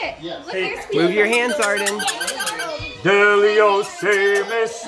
Hey, Move your hands, Arden. Delio, say Miss